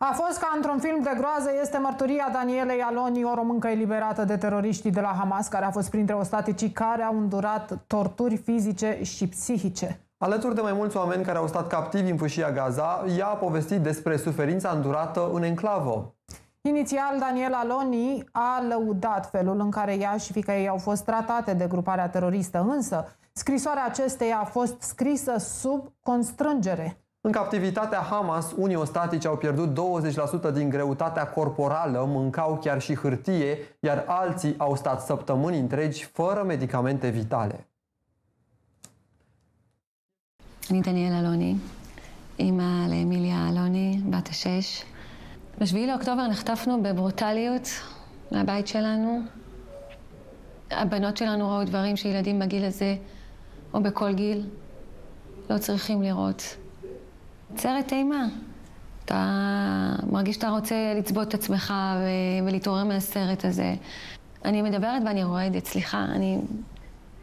A fost ca într-un film de groază, este mărturia Danielei Aloni, o româncă eliberată de teroriștii de la Hamas, care a fost printre ostaticii care au îndurat torturi fizice și psihice. Alături de mai mulți oameni care au stat captivi în fâșia Gaza, ea a povestit despre suferința îndurată în enclavă. Inițial, Daniel Aloni a lăudat felul în care ea și fica ei au fost tratate de gruparea teroristă, însă scrisoarea acesteia a fost scrisă sub constrângere. În captivitatea Hamas, unii ostatici au pierdut 20% din greutatea corporală, mâncau chiar și hârtie, iar alții au stat săptămâni întregi fără medicamente vitale. אני דניאל אלוני, אימא לאמיליה אלוני, בת השש. ב-7 לאוקטובר נחטפנו בברוטליות מהבית שלנו. הבנות שלנו ראו דברים שילדים בגיל הזה, או בכל גיל, לא צריכים לראות. סרט אימה. אתה מרגיש שאתה רוצה לצבות את עצמך ו- ולהתעורר מהסרט הזה. אני מדברת ואני רועדת, סליחה, אני...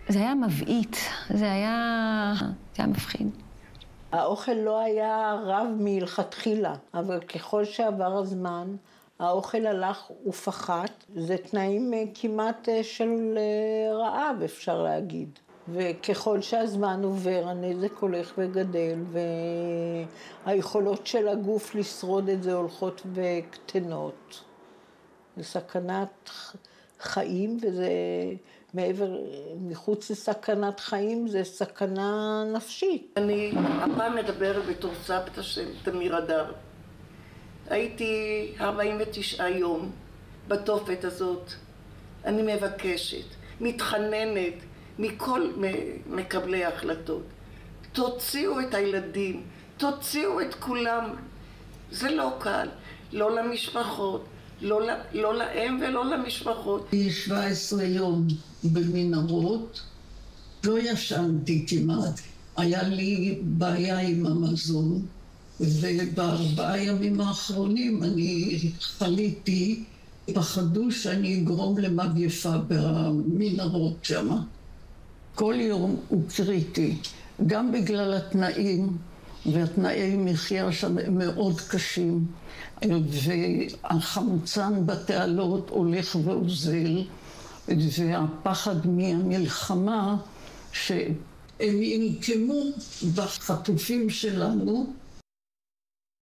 זה היה מבעית, זה היה... זה היה מפחיד. האוכל לא היה רב מלכתחילה, אבל ככל שעבר הזמן, האוכל הלך ופחת. זה תנאים אה, כמעט אה, של אה, רעב, אפשר להגיד. וככל שהזמן עובר, הנזק הולך וגדל, והיכולות של הגוף לשרוד את זה הולכות וקטנות. זה סכנת חיים, וזה מעבר, מחוץ לסכנת חיים, זה סכנה נפשית. אני הפעם מדברת בתור סבתא של תמיר אדר. הייתי 49 יום בתופת הזאת. אני מבקשת, מתחננת מכל מקבלי ההחלטות. תוציאו את הילדים, תוציאו את כולם. זה לא קל, לא למשפחות, לא, לא להם ולא למשפחות. 17 יום במנהרות, לא ישנתי כמעט. היה לי בעיה עם המזון, ובארבעה ימים האחרונים אני חליתי, פחדו שאני אגרום למגפה במנהרות שם. כל יום הוא קריטי, גם בגלל התנאים, והתנאי מחיה שם מאוד קשים, והחמצן בתעלות הולך ואוזל, והפחד מהמלחמה שהם ינקמו בחטופים שלנו